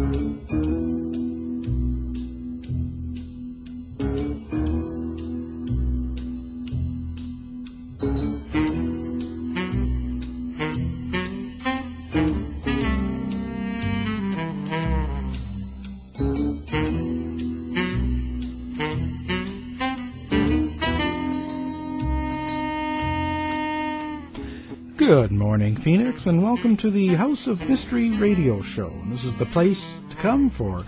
Música Good morning, Phoenix, and welcome to the House of Mystery radio show. This is the place to come for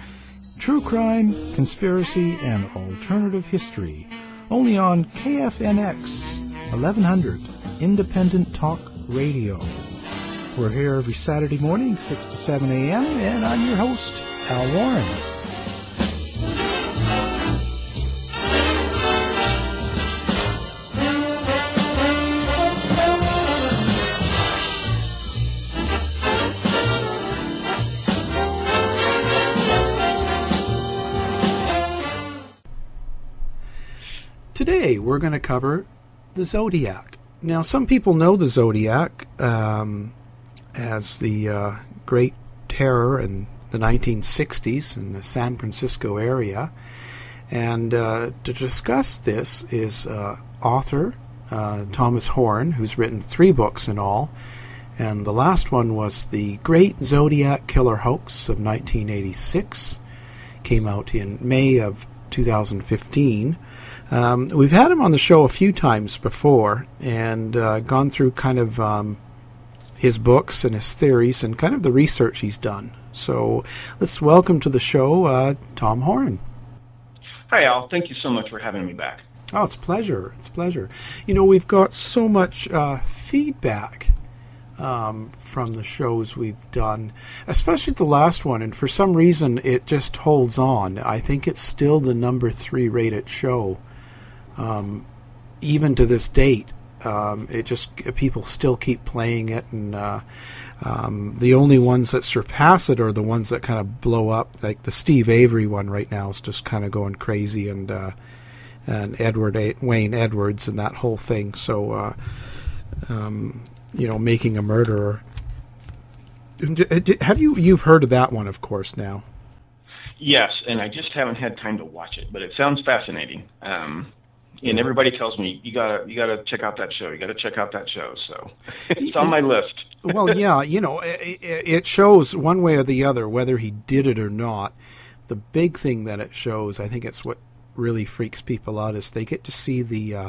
true crime, conspiracy, and alternative history. Only on KFNX 1100 Independent Talk Radio. We're here every Saturday morning, 6 to 7 a.m., and I'm your host, Al Warren. Today we're going to cover the zodiac. Now, some people know the zodiac um, as the uh, great terror in the 1960s in the San Francisco area. And uh, to discuss this is uh, author uh, Thomas Horan, who's written three books in all. And the last one was The Great Zodiac Killer Hoax of 1986. Came out in May of 2015. Um, we've had him on the show a few times before and uh, gone through kind of um, his books and his theories and kind of the research he's done. So let's welcome to the show uh, Tom Horan. Hi, Al. Thank you so much for having me back. Oh, it's a pleasure. It's a pleasure. You know, we've got so much uh, feedback um, from the shows we've done, especially the last one, and for some reason it just holds on. I think it's still the number three rated show um, even to this date. Um, it just people still keep playing it, and uh, um, the only ones that surpass it are the ones that kind of blow up. Like the Steve Avery one right now is just kind of going crazy, and uh, and Edward A- Wayne Edwards and that whole thing. So, uh, um, you know, making a murderer. Have you you've heard of that one, of course, now? Yes, and I just haven't had time to watch it, but it sounds fascinating. Um, and everybody tells me you gotta you gotta check out that show. You gotta check out that show. So it's on my list. well, yeah, you know, it, it shows one way or the other whether he did it or not. The big thing that it shows, I think, it's what really freaks people out is they get to see the uh,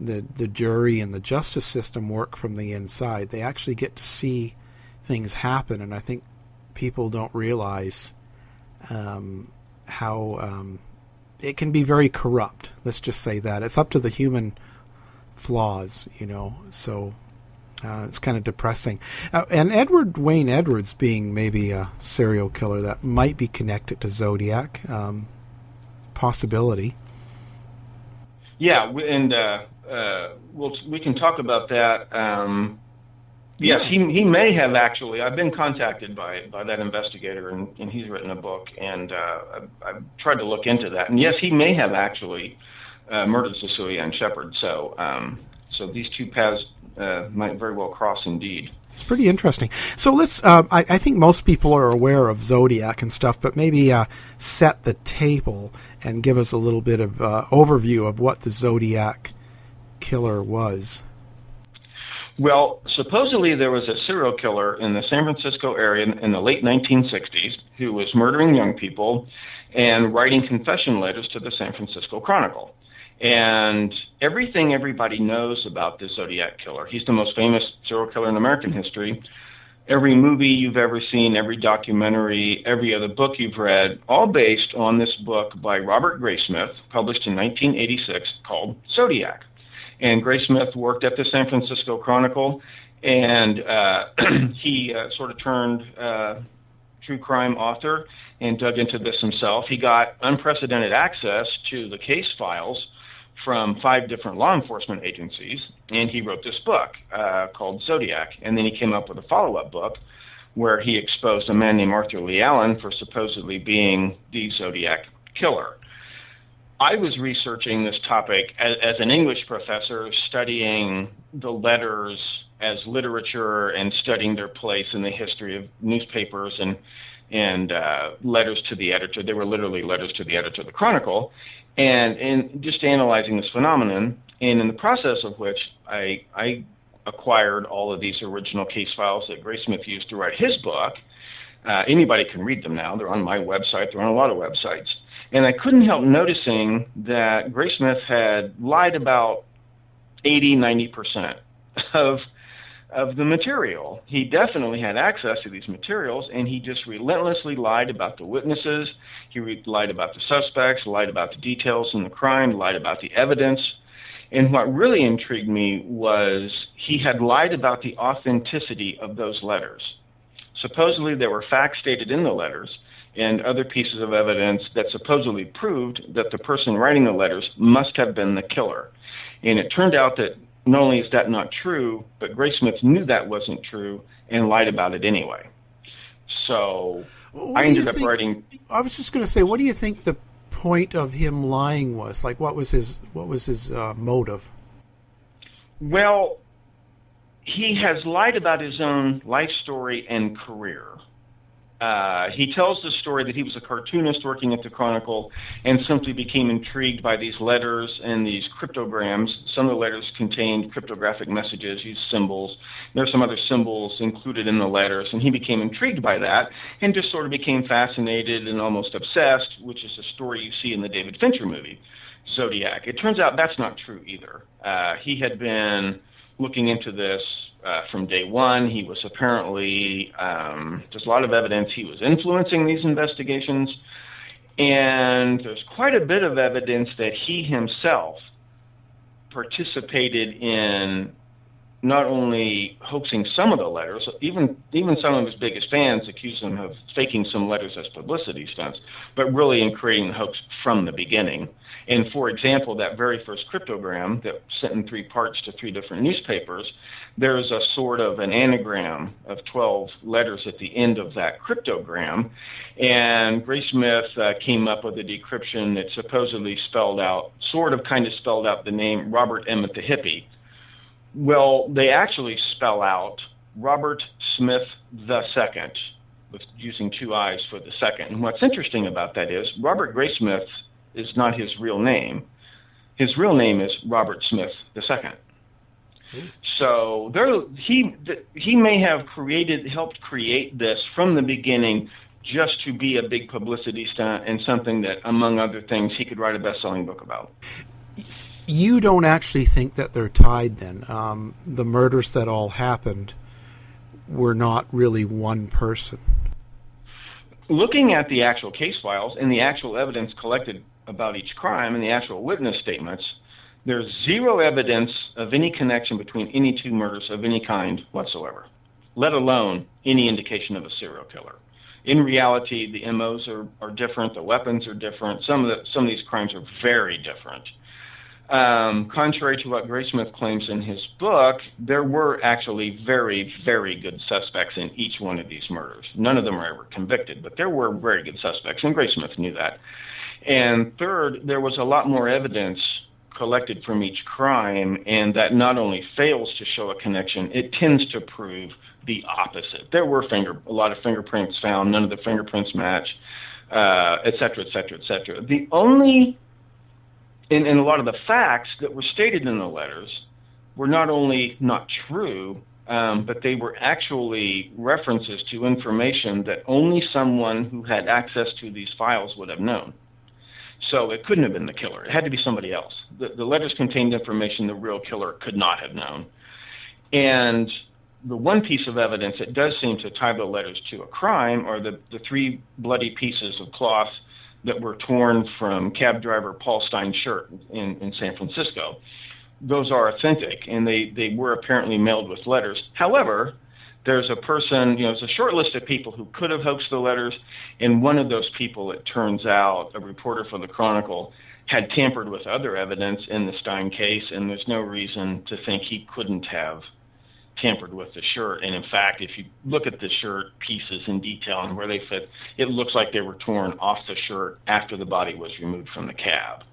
the the jury and the justice system work from the inside. They actually get to see things happen, and I think people don't realize um, how um, it can be very corrupt. Let's just say that it's up to the human flaws, you know. So uh, it's kind of depressing. Uh, and Edward Wayne Edwards being maybe a serial killer that might be connected to Zodiac, um, possibility. Yeah, and uh, uh we'll, we can talk about that. Um, Yes, he he may have actually. I've been contacted by by that investigator, and, and he's written a book, and uh, I've, I've tried to look into that. And yes, he may have actually uh, murdered Cecilia Ann Shepard. So um, so these two paths uh, might very well cross indeed. It's pretty interesting. So let's. Uh, I, I, think most people are aware of Zodiac and stuff, but maybe uh, set the table and give us a little bit of uh, overview of what the Zodiac killer was. Well, supposedly there was a serial killer in the San Francisco area in the late 1960s who was murdering young people and writing confession letters to the San Francisco Chronicle. And everything everybody knows about this Zodiac killer, he's the most famous serial killer in American history. Every movie you've ever seen, every documentary, every other book you've read, all based on this book by Robert Graysmith, published in 1986, called Zodiac and Graysmith worked at the San Francisco Chronicle, and uh, he uh, sort of turned uh, true crime author and dug into this himself. He got unprecedented access to the case files from five different law enforcement agencies, and he wrote this book uh, called Zodiac. And then he came up with a follow-up book where he exposed a man named Arthur Leigh Allen for supposedly being the Zodiac killer. I was researching this topic as, as, an English professor, studying the letters as literature and studying their place in the history of newspapers and and uh, letters to the editor. They were literally letters to the editor of the Chronicle, and and just analyzing this phenomenon. And in the process of which I I acquired all of these original case files that Graysmith used to write his book. Uh, anybody can read them now. They're on my website. They're on a lot of websites. And I couldn't help noticing that Graysmith had lied about 80, 90% of of the material. He definitely had access to these materials, and he just relentlessly lied about the witnesses. He re- lied about the suspects, lied about the details in the crime, lied about the evidence. And what really intrigued me was he had lied about the authenticity of those letters. Supposedly, there were facts stated in the letters and other pieces of evidence that supposedly proved that the person writing the letters must have been the killer. And it turned out that not only is that not true, but Graysmith knew that wasn't true and lied about it anyway. So What I ended up think- writing I was just going to say, what do you think the point of him lying was? Like, what was his what was his uh, motive? Well, he has lied about his own life story and career. Uh, he tells the story that he was a cartoonist working at the Chronicle and simply became intrigued by these letters and these cryptograms. Some of the letters contained cryptographic messages, used symbols. There are some other symbols included in the letters, and he became intrigued by that and just sort of became fascinated and almost obsessed, which is a story you see in the David Fincher movie, Zodiac. It turns out that's not true either. Uh, he had been looking into this uh, from day one. He was apparently, um, there's a lot of evidence he was influencing these investigations. And there's quite a bit of evidence that he himself participated in not only hoaxing some of the letters, even even some of his biggest fans accused him of faking some letters as publicity stunts, but really in creating the hoax from the beginning. And for example, that very first cryptogram that sent in three parts to three different newspapers, there's a sort of an anagram of 12 letters at the end of that cryptogram. And Graysmith uh, came up with a decryption that supposedly spelled out, sort of kind of spelled out the name Robert Emmett the Hippie. Well, they actually spell out Robert Smith the Second, with using two I's for the second. And what's interesting about that is Robert Graysmith is not his real name. His real name is Robert Smith the Second. So there, he he may have created, helped create this from the beginning, just to be a big publicity stunt and something that, among other things, he could write a best-selling book about. You don't actually think that they're tied then? Um, the murders that all happened were not really one person. looking at the actual case files and the actual evidence collected about each crime and the actual witness statements, there's zero evidence of any connection between any two murders of any kind whatsoever, let alone any indication of a serial killer. In reality, the MOs are, are different, the weapons are different, some of, the, some of these crimes are very different. Um, contrary to what Graysmith claims in his book, there were actually very, very good suspects in each one of these murders. None of them were ever convicted, but there were very good suspects, and Graysmith knew that. And third, there was a lot more evidence collected from each crime, and that not only fails to show a connection, it tends to prove the opposite. There were finger, a lot of fingerprints found, none of the fingerprints match, uh, et cetera, et cetera, et cetera. The only and, and a lot of the facts that were stated in the letters were not only not true, um, but they were actually references to information that only someone who had access to these files would have known. So it couldn't have been the killer. It had to be somebody else. The, the letters contained information the real killer could not have known. And the one piece of evidence that does seem to tie the letters to a crime are the, the three bloody pieces of cloth that were torn from cab driver Paul Stine's shirt in, in San Francisco. Those are authentic, and they, they were apparently mailed with letters. However, there's a person, you know, it's a short list of people who could have hoaxed the letters, and one of those people, it turns out, a reporter for the Chronicle, had tampered with other evidence in the Stine case, and there's no reason to think he couldn't have tampered with the shirt. And in fact, if you look at the shirt pieces in detail and where they fit, it looks like they were torn off the shirt after the body was removed from the cab.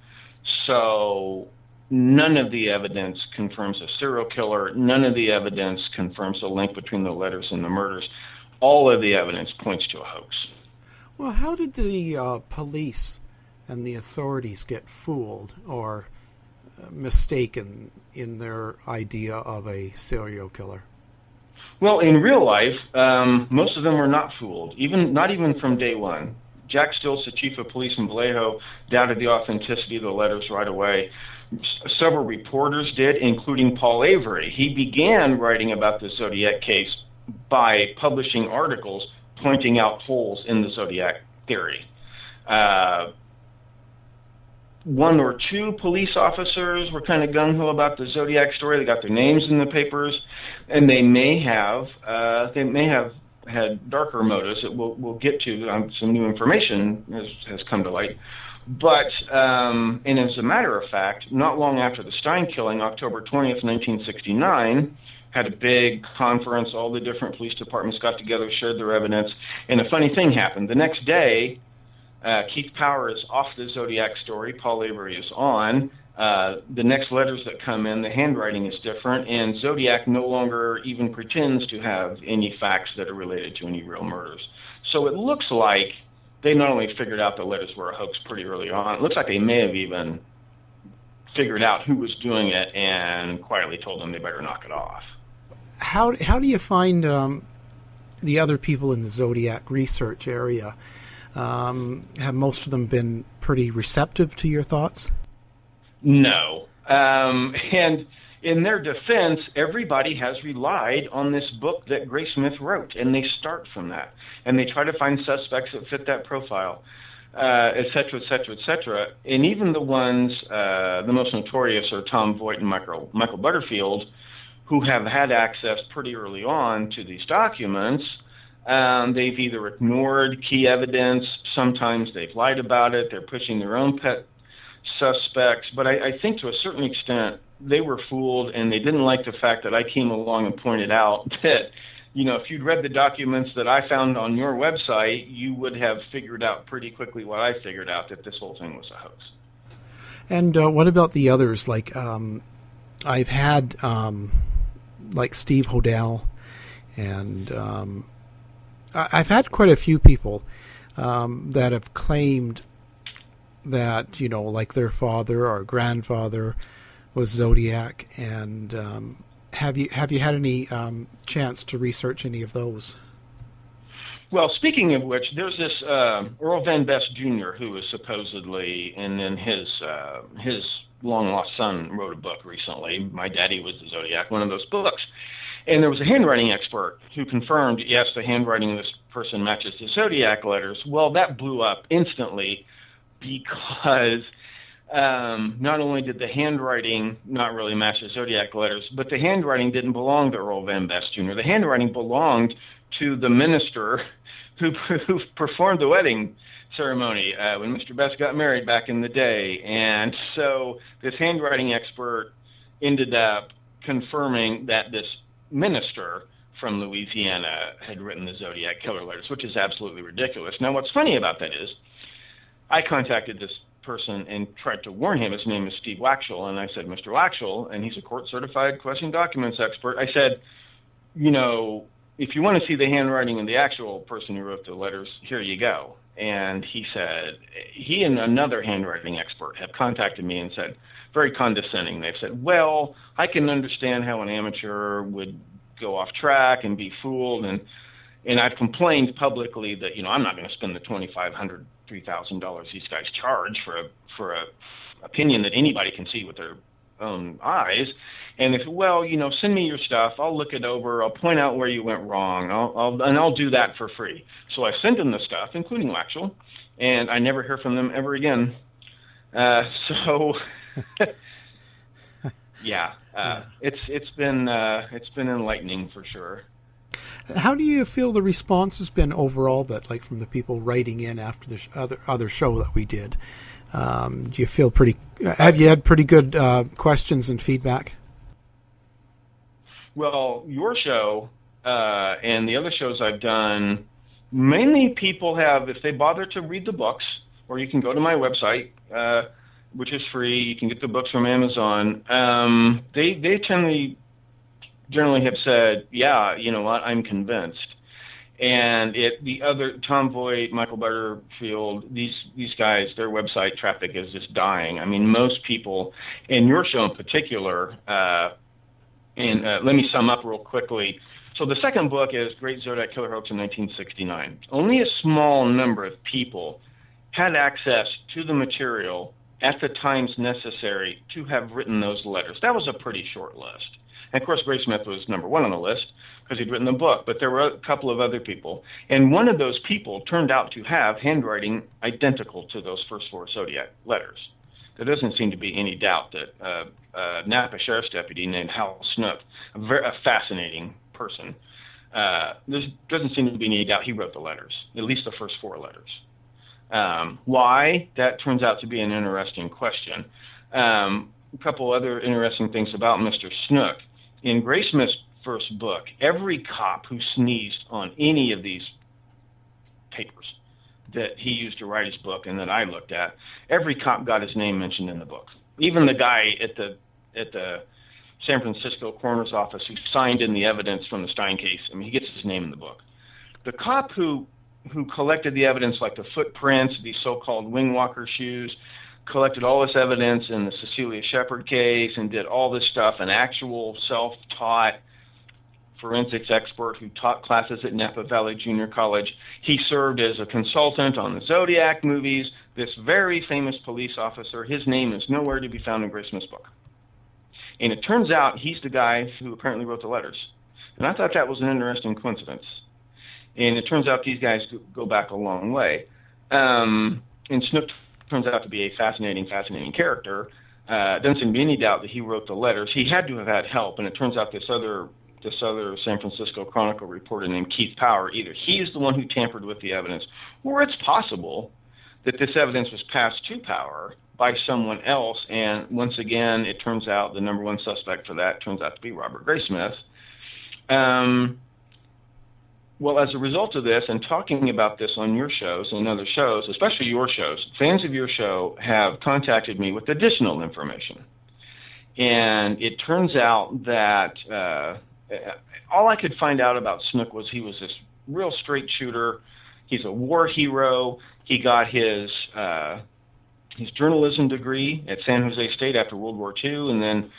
So none of the evidence confirms a serial killer. None of the evidence confirms a link between the letters and the murders. All of the evidence points to a hoax. Well, how did the uh, police and the authorities get fooled or uh, mistaken in their idea of a serial killer? Well, in real life, um, most of them were not fooled, even not even from day one. Jack Stiltz, the chief of police in Vallejo, doubted the authenticity of the letters right away. Several reporters did, including Paul Avery. He began writing about the Zodiac case by publishing articles pointing out holes in the Zodiac theory. Uh, one or two police officers were kind of gung ho about the Zodiac story. They got their names in the papers, and they may have uh, they may have had darker motives that we'll we'll get to. Um, some new information has has come to light. But um, and as a matter of fact, not long after the Stine killing, October 20th, 1969, had a big conference. All the different police departments got together, shared their evidence, and a funny thing happened. The next day, uh, Keith Power is off the Zodiac story. Paul Avery is on. Uh, the next letters that come in, the handwriting is different, and Zodiac no longer even pretends to have any facts that are related to any real murders. So it looks like they not only figured out the letters were a hoax pretty early on, it looks like they may have even figured out who was doing it and quietly told them they better knock it off. How how do you find um, the other people in the Zodiac research area? Um, have most of them been pretty receptive to your thoughts? No. Um, and in their defense, everybody has relied on this book that Graysmith wrote, and they start from that. And they try to find suspects that fit that profile, uh, et cetera, et cetera, et cetera. And even the ones, uh, the most notorious are Tom Voigt and Michael, Michael Butterfield, who have had access pretty early on to these documents. Um, they've either ignored key evidence, sometimes they've lied about it, they're pushing their own pet suspects. But I, I think to a certain extent, they were fooled and they didn't like the fact that I came along and pointed out that, you know, if you'd read the documents that I found on your website, you would have figured out pretty quickly what I figured out that this whole thing was a hoax. And uh, what about the others? Like, um, I've had, um, like Steve Hodel, and um, I've had quite a few people um, that have claimed that you know, like their father or grandfather was Zodiac. And um, have you have you had any um, chance to research any of those? Well, speaking of which, there's this uh, Earl Van Best Jr. who is supposedly, and then his uh, his long lost son wrote a book recently. My daddy was the Zodiac, one of those books. And there was a handwriting expert who confirmed, yes, the handwriting of this person matches the Zodiac letters. Well, that blew up instantly because um, not only did the handwriting not really match the Zodiac letters, but the handwriting didn't belong to Earl Van Best Jr. The handwriting belonged to the minister who, who performed the wedding ceremony uh, when Mr. Best got married back in the day. And so this handwriting expert ended up confirming that this minister from Louisiana had written the Zodiac killer letters, which is absolutely ridiculous. Now, what's funny about that is I contacted this person and tried to warn him. His name is Steve Wakshull, and I said, Mr. Wakshull, and he's a court certified question documents expert. I said, you know, if you want to see the handwriting of the actual person who wrote the letters, here you go. And he said, he and another handwriting expert have contacted me and said, very condescending. They've said, well, I can understand how an amateur would go off track and be fooled. And, and I've complained publicly that, you know, I'm not going to spend the $2,500, $3,000 these guys charge for a, for a opinion that anybody can see with their own eyes. And they said, well, you know, send me your stuff. I'll look it over. I'll point out where you went wrong. I'll, I'll and I'll do that for free. So I sent them the stuff, including Wakshull, and I never hear from them ever again. Uh, so, yeah, uh, it's it's been uh, it's been enlightening for sure. How do you feel the response has been overall? But like from the people writing in after the other other show that we did, um, do you feel pretty? Have you had pretty good uh, questions and feedback? Well, your show uh, and the other shows I've done, mainly people have, if they bother to read the books, or you can go to my website, uh, which is free. You can get the books from Amazon. Um, they they generally generally have said, yeah, you know what, I'm convinced. and it the other Tom Voigt, Michael Butterfield, these these guys, their website traffic is just dying. I mean, most people, and your show in particular, uh, and uh, let me sum up real quickly. So the second book is Great Zodiac Killer Hoax in 1969. Only a small number of people had access to the material at the times necessary to have written those letters. That was a pretty short list. And of course, Graysmith was number one on the list because he'd written the book, but there were a couple of other people. And one of those people turned out to have handwriting identical to those first four Zodiac letters. There doesn't seem to be any doubt that uh, uh, Napa Sheriff's Deputy named Hal Snook, a, very, a fascinating person, uh, there doesn't seem to be any doubt he wrote the letters, at least the first four letters. Um, why? That turns out to be an interesting question. Um, a couple other interesting things about Mr. Snook. In Graysmith's first book, every cop who sneezed on any of these papers that he used to write his book and that I looked at, every cop got his name mentioned in the book. Even the guy at the at the San Francisco coroner's office who signed in the evidence from the Stine case, I mean, he gets his name in the book. The cop who who collected the evidence, like the footprints, these so-called wing walker shoes, collected all this evidence in the Cecilia Shepard case, and did all this stuff. An actual self-taught forensics expert who taught classes at Napa Valley Junior College. He served as a consultant on the Zodiac movies. This very famous police officer, his name is nowhere to be found in Graysmith's book. And it turns out he's the guy who apparently wrote the letters. And I thought that was an interesting coincidence. And it turns out these guys go back a long way. Um, and Snook turns out to be a fascinating, fascinating character. Uh, doesn't seem to be any doubt that he wrote the letters. He had to have had help, and it turns out this other this other San Francisco Chronicle reporter named Keith Power, either he's the one who tampered with the evidence, or it's possible that this evidence was passed to Power by someone else. And once again, it turns out the number one suspect for that turns out to be Robert Graysmith. Um, well, as a result of this, and talking about this on your shows and other shows, especially your shows, fans of your show have contacted me with additional information. And it turns out that uh, all I could find out about Snook was he was this real straight shooter. He's a war hero. He got his uh, his journalism degree at San Jose State after World War II, and then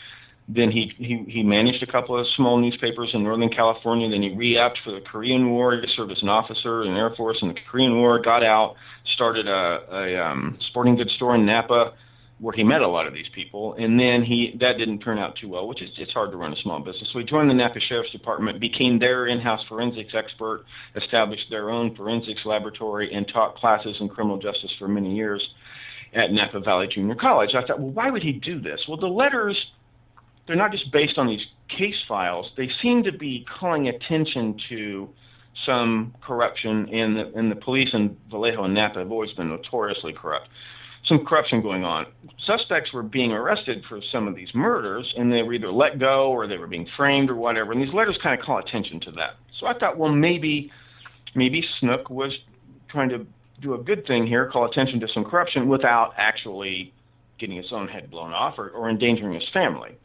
then he, he he managed a couple of small newspapers in Northern California. Then he re-upped for the Korean War. He served as an officer in the Air Force in the Korean War. Got out, started a, a um, sporting goods store in Napa, where he met a lot of these people. And then he that didn't turn out too well, which is it's hard to run a small business. So he joined the Napa Sheriff's Department, became their in-house forensics expert, established their own forensics laboratory, and taught classes in criminal justice for many years at Napa Valley Junior College. I thought, well, why would he do this? Well, the letters, they're not just based on these case files, they seem to be calling attention to some corruption in the, in the police in Vallejo and Napa have always been notoriously corrupt. Some corruption going on. Suspects were being arrested for some of these murders, and they were either let go or they were being framed or whatever. And these letters kind of call attention to that. So I thought, well, maybe, maybe Snook was trying to do a good thing here, call attention to some corruption without actually getting his own head blown off or, or endangering his family.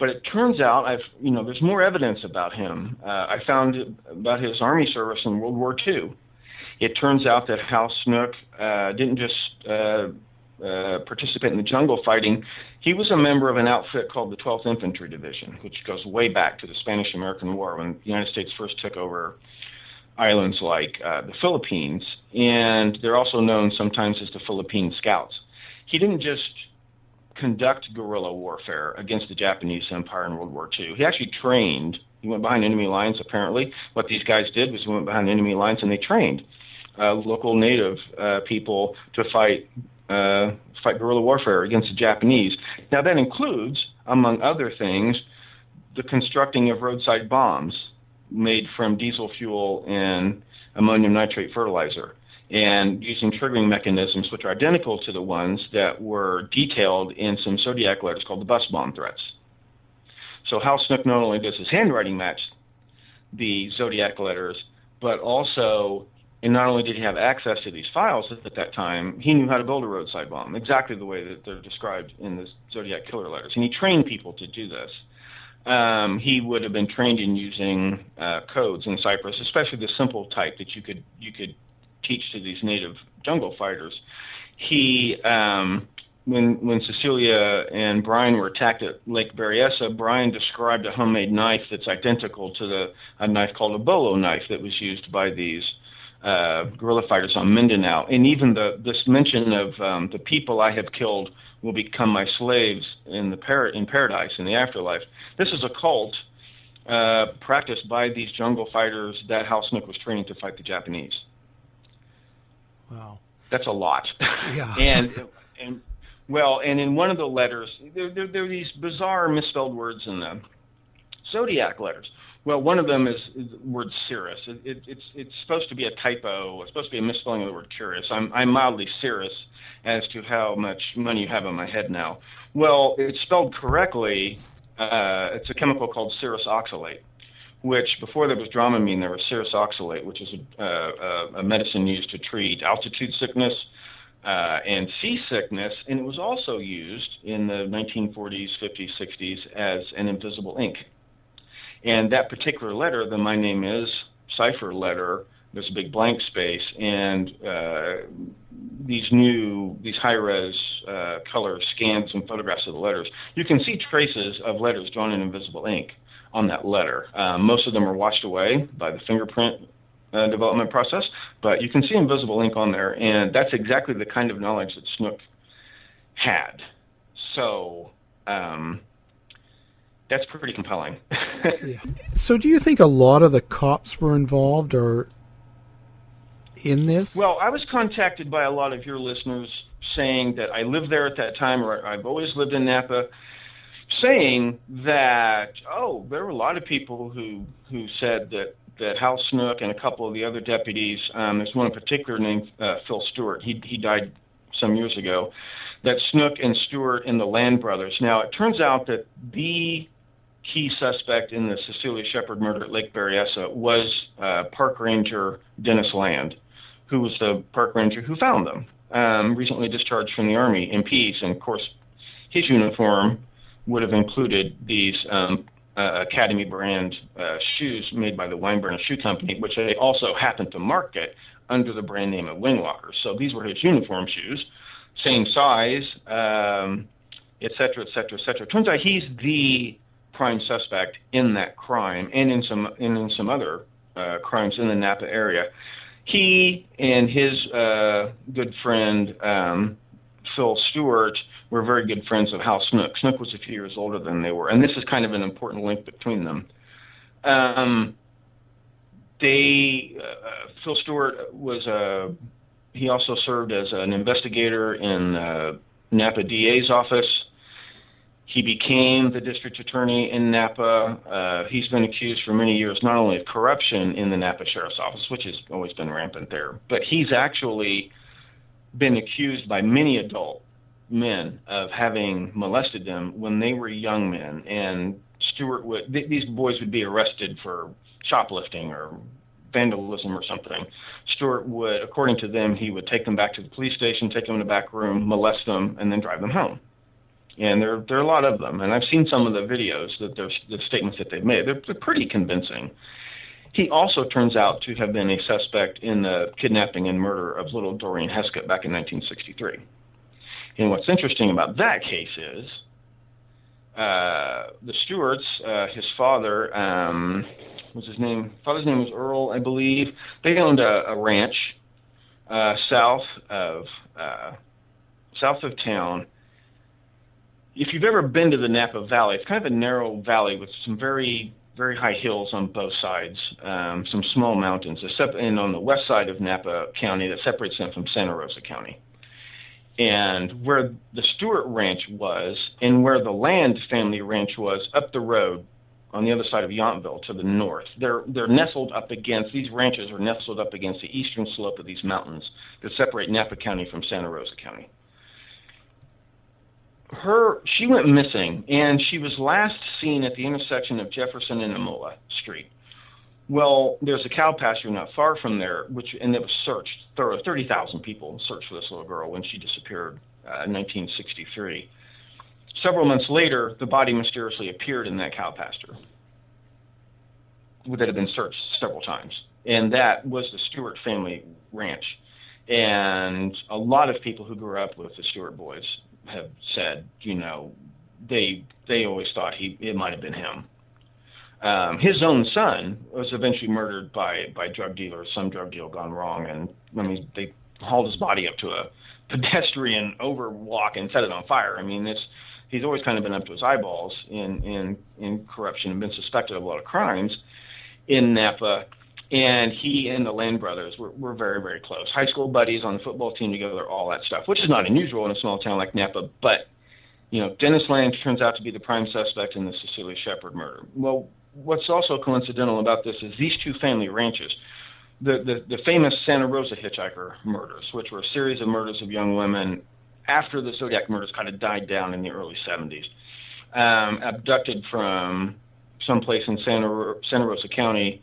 But it turns out I've you know there's more evidence about him. Uh, I found about his army service in World War II. It turns out that Hal Snook uh, didn't just uh, uh, participate in the jungle fighting. He was a member of an outfit called the 12th Infantry Division, which goes way back to the Spanish American War when the United States first took over islands like uh, the Philippines, and they're also known sometimes as the Philippine Scouts. He didn't just conduct guerrilla warfare against the Japanese Empire in World War II. He actually trained. He went behind enemy lines. Apparently, what these guys did was went behind enemy lines and they trained uh, local native uh, people to fight uh, fight guerrilla warfare against the Japanese. Now that includes, among other things, the constructing of roadside bombs made from diesel fuel and ammonium nitrate fertilizer and using triggering mechanisms which are identical to the ones that were detailed in some Zodiac letters called the bus bomb threats. So Hal Snook not only does his handwriting match the Zodiac letters, but also, and not only did he have access to these files at that time, he knew how to build a roadside bomb, exactly the way that they're described in the Zodiac killer letters. And he trained people to do this. um, he would have been trained in using uh, codes in ciphers, especially the simple type that you could you could teach to these native jungle fighters. He um, when when Cecilia and Brian were attacked at Lake Berryessa, Brian described a homemade knife that's identical to the a knife called a bolo knife that was used by these uh, guerrilla fighters on Mindanao. And even the this mention of um, the people I have killed will become my slaves in the par- in paradise in the afterlife. This is a cult uh, practiced by these jungle fighters that Hal Snook was training to fight the Japanese. Wow, that's a lot. Yeah, and and well, and in one of the letters, there, there, there are these bizarre misspelled words in the zodiac letters. Well, one of them is, is the word cerous. It, it, it's it's supposed to be a typo. It's supposed to be a misspelling of the word curious. I'm I'm mildly serious as to how much money you have on my head now. Well, it's spelled correctly. Uh, it's a chemical called cerous oxalate, which before there was Dramamine, there was cerous oxalate, which is a, uh, a medicine used to treat altitude sickness uh, and seasickness, and it was also used in the 1940s, 50s, 60s as an invisible ink. And that particular letter, the My Name Is cipher letter, there's a big blank space, and uh, these new, these high-res uh, color scans and photographs of the letters, you can see traces of letters drawn in invisible ink on that letter. Um, most of them are washed away by the fingerprint uh, development process, but you can see invisible ink on there, and that's exactly the kind of knowledge that Snook had. So um, that's pretty compelling. yeah. So, do you think a lot of the cops were involved, or in this? Well, I was contacted by a lot of your listeners saying that I lived there at that time, or I've always lived in Napa, saying that oh, there were a lot of people who who said that that Hal Snook and a couple of the other deputies, um, there's one in particular named uh, Phil Stewart. He he died some years ago. That Snook and Stewart and the Land brothers. Now it turns out that the key suspect in the Cecilia Shepard murder at Lake Berryessa was uh, Park Ranger Dennis Land who was the park ranger who found them, um, recently discharged from the Army in peace. And of course, his uniform would have included these um, uh, Academy brand uh, shoes made by the Weinbrenner Shoe Company, which they also happened to market under the brand name of Wing Walker. So these were his uniform shoes, same size, um, et cetera, et cetera, et cetera. Turns out he's the prime suspect in that crime and in some and in some other uh, crimes in the Napa area he and his uh, good friend um, Phil Stewart were very good friends of Hal Snook. Snook was a few years older than they were, and this is kind of an important link between them. Um, they uh, Phil Stewart was a he also served as an investigator in uh, Napa DA's office. He became the district attorney in Napa. Uh, he's been accused for many years not only of corruption in the Napa Sheriff's Office, which has always been rampant there, but he's actually been accused by many adult men of having molested them when they were young men. And Stewart would, th- these boys would be arrested for shoplifting or vandalism or something. Stewart would, according to them, he would take them back to the police station, take them in a back room, molest them, and then drive them home and there there are a lot of them. And I've seen some of the videos that the statements that they've made. They're, they're pretty convincing. He also turns out to have been a suspect in the kidnapping and murder of little Doreen Heskett back in 1963. And what's interesting about that case is uh, the Stewarts, uh, his father, um, was his name? Father's name was Earl, I believe. They owned a, a ranch uh, south of uh, south of town if you've ever been to the Napa Valley, it's kind of a narrow valley with some very very high hills on both sides, um, some small mountains, except and on the west side of Napa County that separates them from Santa Rosa County. And where the Stewart Ranch was, and where the Land family ranch was, up the road on the other side of Yountville to the north. They're they're nestled up against these ranches are nestled up against the eastern slope of these mountains that separate Napa County from Santa Rosa County her she went missing and she was last seen at the intersection of Jefferson and Imola Street. Well, there's a cow pasture not far from there, which and it was searched. Thorough, thirty thousand people searched for this little girl when she disappeared uh, in 1963. several months later, the body mysteriously appeared in that cow pasture that had been searched several times. And that was the Stewart family ranch. And a lot of people who grew up with the Stewart boys have said, you know, they they always thought he it might have been him. Um, his own son was eventually murdered by by drug dealers. Some drug deal gone wrong, and I mean they hauled his body up to a pedestrian overwalk and set it on fire. I mean, it's he's always kind of been up to his eyeballs in in in corruption and been suspected of a lot of crimes in Napa. And he and the Land brothers were, were very, very close. High school buddies on the football team together, all that stuff, which is not unusual in a small town like Napa. But, you know, Dennis Land turns out to be the prime suspect in the Cecilia Shepard murder. Well, what's also coincidental about this is these two family ranches, the, the, the famous Santa Rosa hitchhiker murders, which were a series of murders of young women after the Zodiac murders kind of died down in the early 70s, um, abducted from someplace in Santa, Santa Rosa County.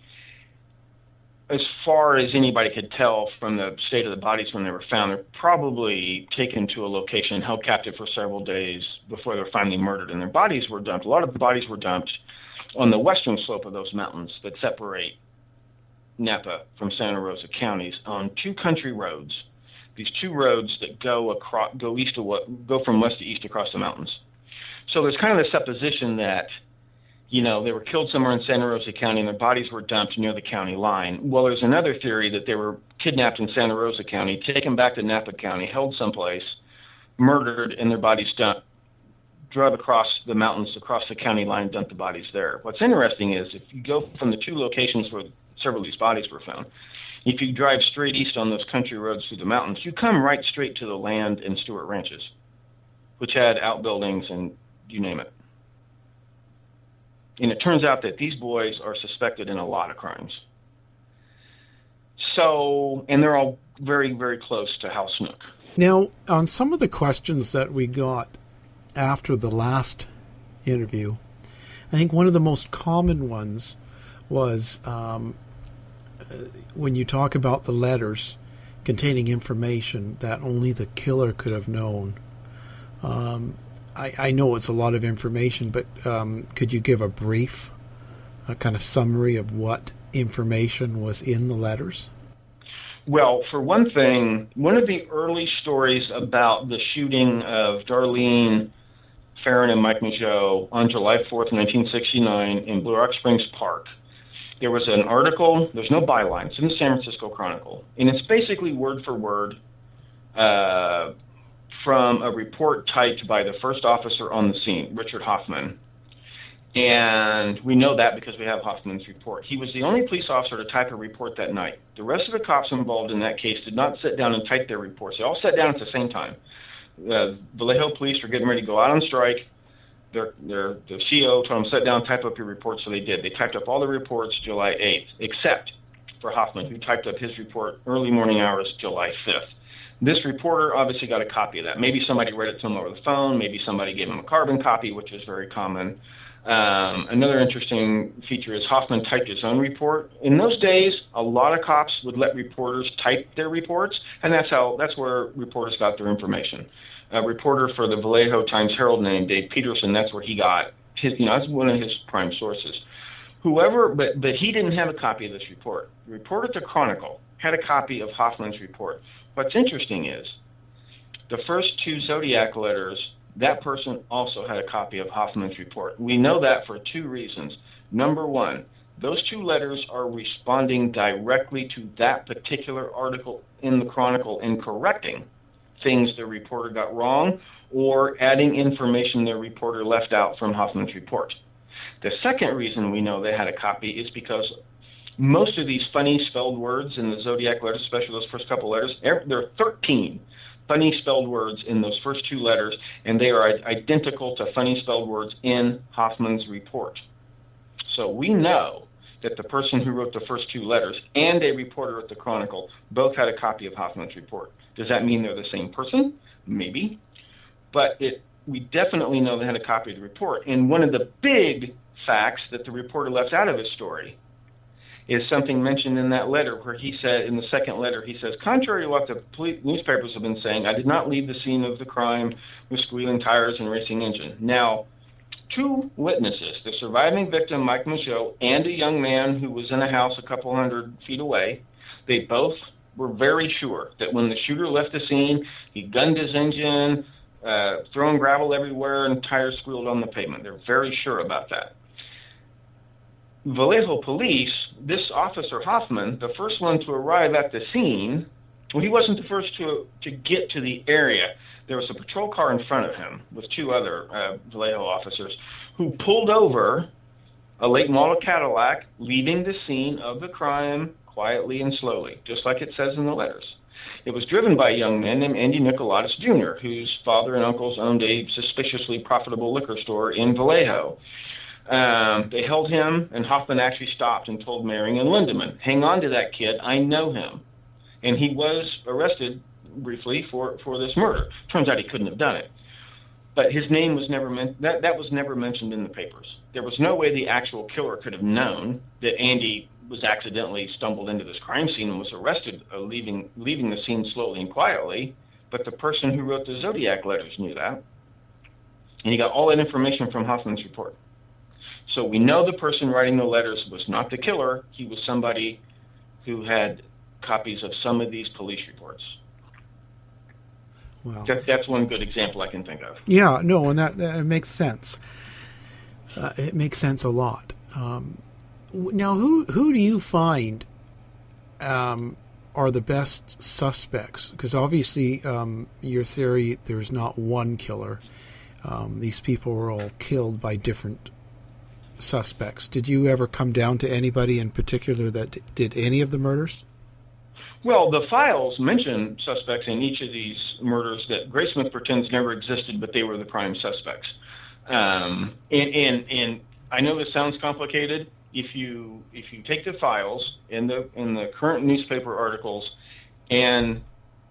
As far as anybody could tell from the state of the bodies when they were found, they're probably taken to a location and held captive for several days before they were finally murdered. And their bodies were dumped. A lot of the bodies were dumped on the western slope of those mountains that separate Napa from Santa Rosa counties on two country roads. These two roads that go across, go east to what, go from west to east across the mountains. So there's kind of a supposition that you know, they were killed somewhere in Santa Rosa County and their bodies were dumped near the county line. Well, there's another theory that they were kidnapped in Santa Rosa County, taken back to Napa County, held someplace, murdered, and their bodies dumped, drove across the mountains, across the county line, dumped the bodies there. What's interesting is if you go from the two locations where several of these bodies were found, if you drive straight east on those country roads through the mountains, you come right straight to the land and Stewart ranches, which had outbuildings and you name it. And it turns out that these boys are suspected in a lot of crimes. So, and they're all very, very close to Hal Snook. Now, on some of the questions that we got after the last interview, I think one of the most common ones was um, when you talk about the letters containing information that only the killer could have known. Um, I, I know it's a lot of information, but um, could you give a brief, a kind of summary of what information was in the letters? Well, for one thing, one of the early stories about the shooting of Darlene Ferrin and Mike Mageau on July 4th, 1969, in Blue Rock Springs Park. There was an article, there's no byline, it's in the San Francisco Chronicle, and it's basically word for word uh, from a report typed by the first officer on the scene, Richard Hoffman. And we know that because we have Hoffman's report. He was the only police officer to type a report that night. The rest of the cops involved in that case did not sit down and type their reports. They all sat down at the same time. Uh, Vallejo police were getting ready to go out on strike. Their, their, the CO told them, sit down, type up your report. So they did. They typed up all the reports July 8th, except for Hoffman, who typed up his report early morning hours July 5th. This reporter obviously got a copy of that. Maybe somebody read it to him over the phone. Maybe somebody gave him a carbon copy, which is very common. Um, another interesting feature is Hoffman typed his own report. In those days, a lot of cops would let reporters type their reports, and that's how that's where reporters got their information. A reporter for the Vallejo Times Herald named Dave Peterson, that's where he got his, you know, that's one of his prime sources. Whoever, but but he didn't have a copy of this report. The reporter at the Chronicle had a copy of Hoffman's report. What's interesting is the first two Zodiac letters, that person also had a copy of Hoffman's report. We know that for two reasons. Number one, those two letters are responding directly to that particular article in the Chronicle and correcting things the reporter got wrong or adding information the reporter left out from Hoffman's report. The second reason we know they had a copy is because most of these funny spelled words in the zodiac letters, especially those first couple letters, there are 13 funny spelled words in those first two letters, and they are identical to funny spelled words in Hoffman's report. So we know that the person who wrote the first two letters and a reporter at the Chronicle both had a copy of Hoffman's report. Does that mean they're the same person? Maybe. But it, we definitely know they had a copy of the report. And one of the big facts that the reporter left out of his story is something mentioned in that letter where he said, in the second letter, he says, contrary to what the newspapers have been saying, I did not leave the scene of the crime with squealing tires and racing engine. Now, two witnesses, the surviving victim, Mike Mageau, and a young man who was in a house a couple hundred feet away, they both were very sure that when the shooter left the scene, he gunned his engine, uh, throwing gravel everywhere, and tires squealed on the pavement. They're very sure about that. Vallejo police, this officer Hoffman, the first one to arrive at the scene, well, he wasn't the first to to get to the area. There was a patrol car in front of him with two other uh, Vallejo officers who pulled over a late model Cadillac, leaving the scene of the crime quietly and slowly, just like it says in the letters. It was driven by a young man named Andy Nicolatis Jr., whose father and uncles owned a suspiciously profitable liquor store in Vallejo. Um, they held him, and Hoffman actually stopped and told Marion and Lindemann, "Hang on to that kid. I know him." And he was arrested briefly for for this murder. Turns out he couldn't have done it, but his name was never men- that that was never mentioned in the papers. There was no way the actual killer could have known that Andy was accidentally stumbled into this crime scene and was arrested, uh, leaving leaving the scene slowly and quietly. But the person who wrote the Zodiac letters knew that, and he got all that information from Hoffman's report. So we know the person writing the letters was not the killer. He was somebody who had copies of some of these police reports. Well, that, that's one good example I can think of. Yeah, no, and that, that makes sense. Uh, it makes sense a lot. Um, now, who who do you find um, are the best suspects? Because obviously, um, your theory there's not one killer. Um, these people were all killed by different suspects. Did you ever come down to anybody in particular that did any of the murders? Well, the files mention suspects in each of these murders that Graysmith pretends never existed, but they were the prime suspects. Um, and, and, and I know this sounds complicated. If you if you take the files in the in the current newspaper articles and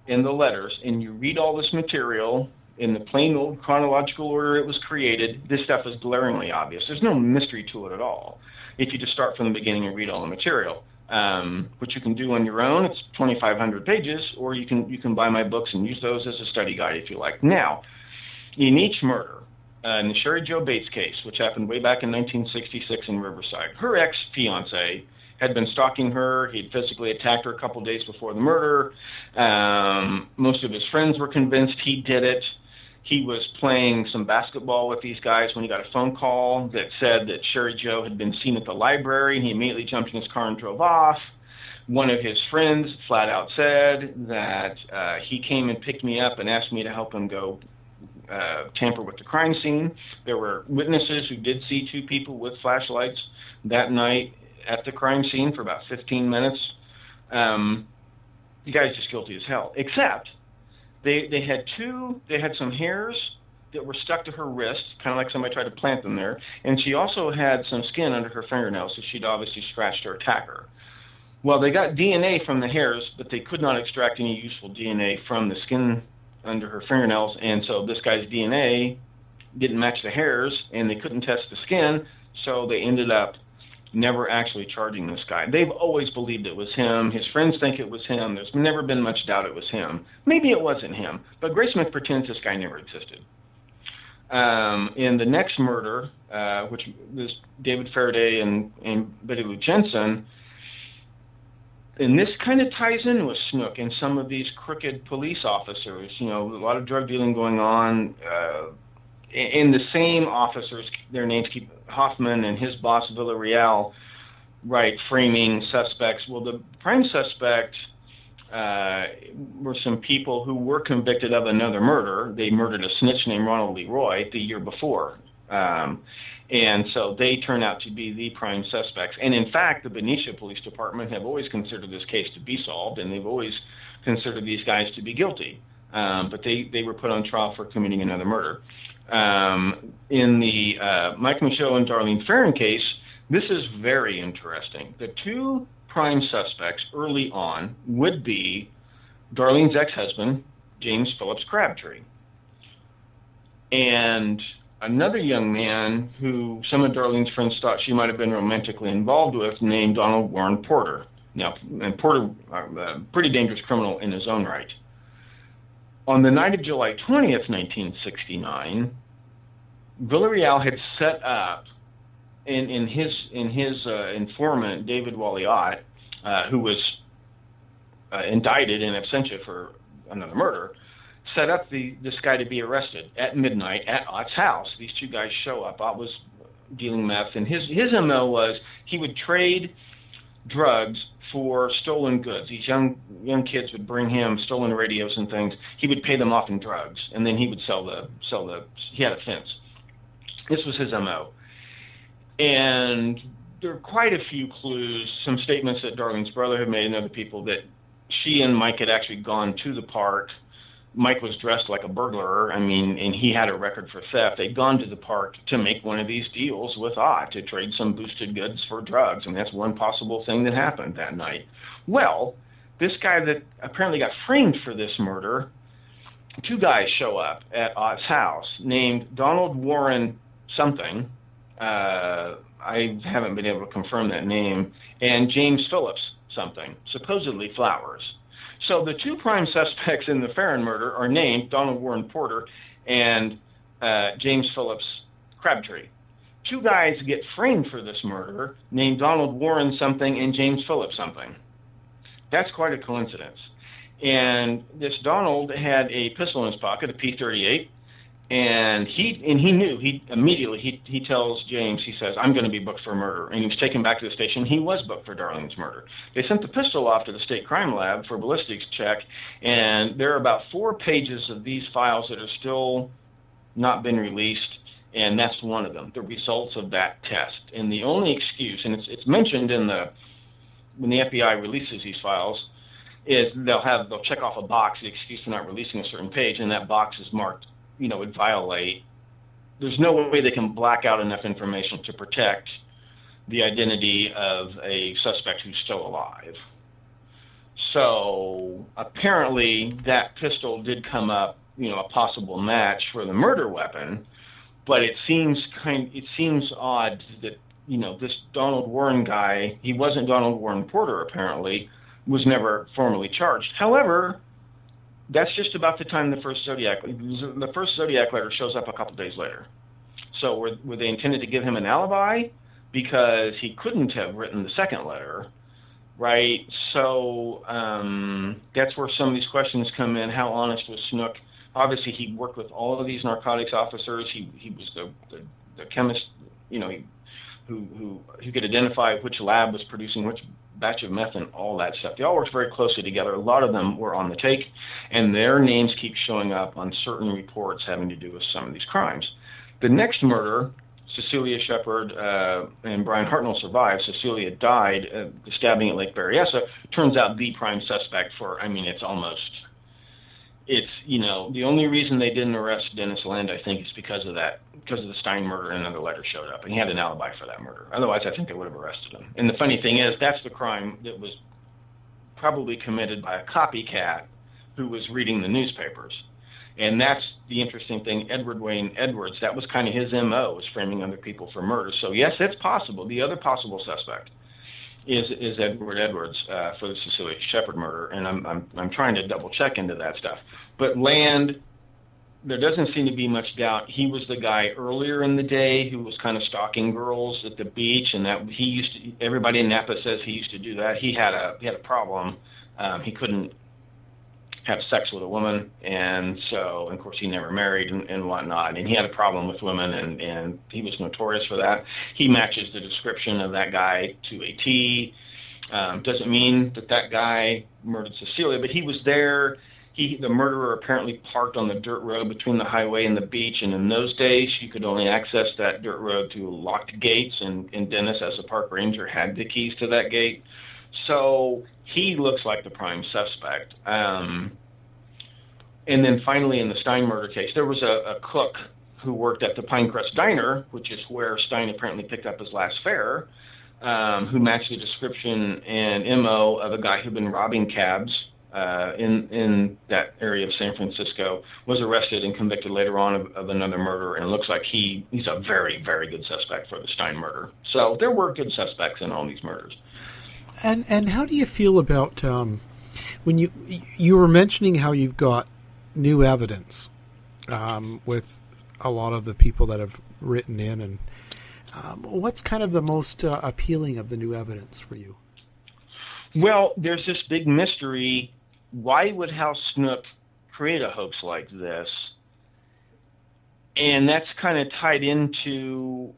in the letters, and you read all this material in the plain old chronological order it was created, this stuff is glaringly obvious. There's no mystery to it at all. If you just start from the beginning and read all the material, um, which you can do on your own, it's 2,500 pages, or you can you can buy my books and use those as a study guide if you like. Now, in each murder, uh, in the Sherry Jo Bates case, which happened way back in 1966 in Riverside, her ex fiance had been stalking her. He'd physically attacked her a couple days before the murder. Um, most of his friends were convinced he did it he was playing some basketball with these guys when he got a phone call that said that Sherry Jo had been seen at the library, and he immediately jumped in his car and drove off. One of his friends flat out said that uh, he came and picked me up and asked me to help him go uh, tamper with the crime scene. There were witnesses who did see two people with flashlights that night at the crime scene for about 15 minutes. Um, the guy's just guilty as hell, except they they had two. They had some hairs that were stuck to her wrist, kind of like somebody tried to plant them there, and she also had some skin under her fingernails, so she'd obviously scratched her attacker. Well, they got DNA from the hairs, but they could not extract any useful DNA from the skin under her fingernails, and so this guy's DNA didn't match the hairs, and they couldn't test the skin, so they ended up never actually charging this guy. They've always believed it was him. His friends think it was him. There's never been much doubt it was him. Maybe it wasn't him, but Graysmith pretends this guy never existed. Um, in the next murder, uh, which was David Faraday and, and Betty Lou Jensen, and this kind of ties in with Snook and some of these crooked police officers. You know, a lot of drug dealing going on. Uh, in the same officers, their names keep Hoffman and his boss Villarreal, right, framing suspects. Well, the prime suspect uh, were some people who were convicted of another murder. They murdered a snitch named Ronald Leroy the year before. Um, and so they turn out to be the prime suspects. And in fact, the Benicia Police Department have always considered this case to be solved, and they've always considered these guys to be guilty. Um, but they, they were put on trial for committing another murder. Um, in the uh, Mike Mageau and Darlene Ferrin case, this is very interesting. The two prime suspects early on would be Darlene's ex husband, James Phillips Crabtree. And another young man who some of Darlene's friends thought she might have been romantically involved with, named Donald Warren Porter. Now, and Porter, uh, a pretty dangerous criminal in his own right. On the night of July 20th, 1969, Villarreal had set up in, in his in his uh, informant David Walliot, uh, who was uh, indicted in absentia for another murder, set up the this guy to be arrested at midnight at Ott's house. These two guys show up. Ott was dealing meth, and his his mo was he would trade drugs for stolen goods. These young young kids would bring him stolen radios and things. He would pay them off in drugs, and then he would sell the sell the. He had a fence. This was his mo, and there are quite a few clues, some statements that Darlene's brother had made and other people that she and Mike had actually gone to the park Mike was dressed like a burglar. I mean, and he had a record for theft. They'd gone to the park to make one of these deals with Ott to trade some boosted goods for drugs, and that's one possible thing that happened that night. Well, this guy that apparently got framed for this murder, two guys show up at Ott's house named Donald Warren something. Uh, I haven't been able to confirm that name, and James Phillips something, supposedly Flowers. So the two prime suspects in the Ferrin murder are named Donald Warren Porter and uh, James Phillips Crabtree. Two guys get framed for this murder named Donald Warren something and James Phillips something. That's quite a coincidence. And this Donald had a pistol in his pocket, a P-38, and he and he knew he immediately he he tells James he says I'm going to be booked for murder. And he was taken back to the station. He was booked for Darlene's murder. They sent the pistol off to the state crime lab for ballistics check and there are about four pages of these files that are still not been released and that's one of them the results of that test. And the only excuse and it's it's mentioned in the when the FBI releases these files is they'll have they'll check off a box the excuse for not releasing a certain page and that box is marked you know, would violate. There's no way they can black out enough information to protect the identity of a suspect who's still alive. So apparently, that pistol did come up, you know, a possible match for the murder weapon. But it seems kind, it seems odd that you know this Donald Warren guy, he wasn't Donald Warren Porter apparently, was never formally charged. However, that's just about the time the first zodiac the first zodiac letter shows up a couple days later. So were, were they intended to give him an alibi because he couldn't have written the second letter, right? So um, that's where some of these questions come in. How honest was Snook? Obviously, he worked with all of these narcotics officers. He he was the the, the chemist, you know, he, who who who could identify which lab was producing which batch of meth and all that stuff. They all worked very closely together. A lot of them were on the take, and their names keep showing up on certain reports having to do with some of these crimes. The next murder, Cecilia Shepard uh, and Bryan Hartnell survived. Cecilia died, uh, stabbing at Lake Berryessa. Turns out the prime suspect for, I mean, it's almost it's you know the only reason they didn't arrest Dennis Land, I think, is because of that, because of the Stine murder, and another letter showed up, and he had an alibi for that murder. Otherwise, I think they would have arrested him. And the funny thing is, that's the crime that was probably committed by a copycat who was reading the newspapers. And that's the interesting thing. Edward Wayne Edwards, that was kind of his MO, was framing other people for murder. So yes, it's possible. The other possible suspect is is Edward Edwards uh, for the Cecilia Shepard murder, and I'm I'm I'm trying to double check into that stuff. But Land, there doesn't seem to be much doubt. He was the guy earlier in the day who was kind of stalking girls at the beach, and that he used to. Everybody in Napa says he used to do that. He had a he had a problem. Um, he couldn't have sex with a woman, and so and of course he never married and, and whatnot, and he had a problem with women, and and he was notorious for that. He matches the description of that guy to a T. Um, doesn't mean that that guy murdered Cecilia, but he was there. He, the murderer apparently parked on the dirt road between the highway and the beach, and in those days, you could only access that dirt road through locked gates, and, and Dennis, as a park ranger, had the keys to that gate. So he looks like the prime suspect. Um, and then finally, in the Stine murder case, there was a, a cook who worked at the Pinecrest Diner, which is where Stine apparently picked up his last fare, um, who matched the description and MO of a guy who'd been robbing cabs uh, in in that area of San Francisco, was arrested and convicted later on of, of, another murder, and it looks like he he's a very very good suspect for the Stine murder. So there were good suspects in all these murders. And and how do you feel about um, when you you were mentioning how you've got new evidence um, with a lot of the people that have written in, and um, what's kind of the most uh, appealing of the new evidence for you? Well, there's this big mystery. Why would Hal Snook create a hoax like this? And that's kind of tied into,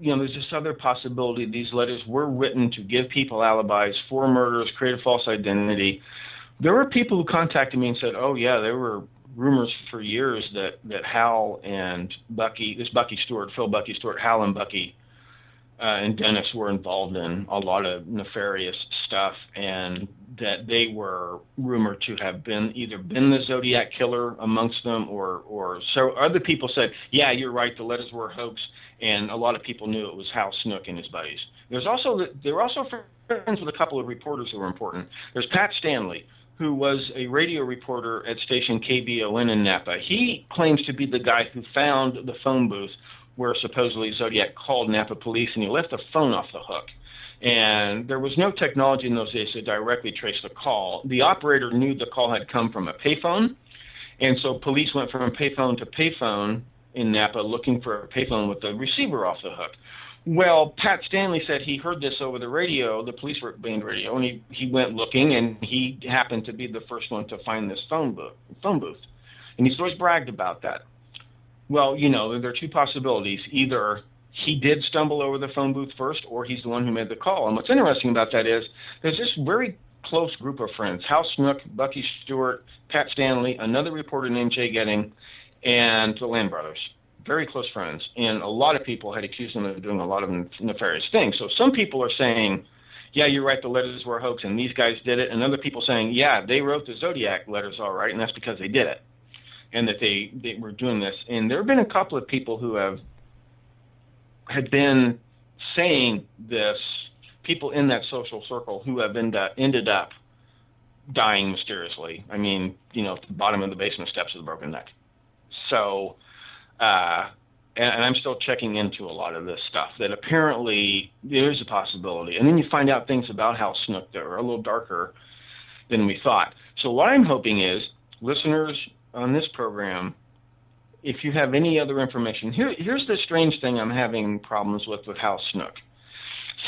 you know, there's this other possibility. These letters were written to give people alibis for murders, create a false identity. There were people who contacted me and said, "Oh yeah, there were rumors for years that that Hal and Bucky, this Bucky Stewart, Phil Bucky Stewart, Hal and Bucky uh, and Dennis were involved in a lot of nefarious stuff, and that they were rumored to have been either been the Zodiac killer amongst them, or or so other people said, yeah, you're right, the letters were a hoax, and a lot of people knew it was Hal Snook and his buddies. There's also there were also friends with a couple of reporters who were important. There's Pat Stanley, who was a radio reporter at station KVON in Napa. He claims to be the guy who found the phone booth where supposedly Zodiac called Napa police and he left the phone off the hook. And there was no technology in those days to directly trace the call. The operator knew the call had come from a payphone, and so police went from payphone to payphone in Napa looking for a payphone with the receiver off the hook. Well, Pat Stanley said he heard this over the radio, the police were band radio, and he, he went looking, and he happened to be the first one to find this phone booth. Phone booth, and he's always bragged about that. Well, you know, there are two possibilities. Either he did stumble over the phone booth first, or he's the one who made the call. And what's interesting about that is there's this very close group of friends: Hal Snook, Bucky Stewart, Pat Stanley, another reporter named Jay Getting, and the Land brothers very close friends, and a lot of people had accused them of doing a lot of nefarious things. So some people are saying, yeah, you're right, the letters were a hoax, and these guys did it, and other people saying, yeah, they wrote the Zodiac letters all right, and that's because they did it, and that they, they were doing this. And there have been a couple of people who have had been saying this, people in that social circle who have ended up dying mysteriously. I mean, you know, at the bottom of the basement steps with a broken neck. So uh, and, and I'm still checking into a lot of this stuff that apparently there is a possibility. And then you find out things about Hal Snook that are a little darker than we thought. So what I'm hoping is listeners on this program, if you have any other information, here, here's the strange thing I'm having problems with with Hal Snook.